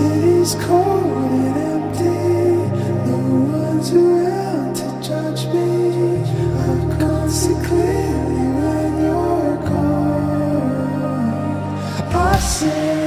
city's cold and empty. No one's around to judge me. I can't see clearly when you're gone. I say.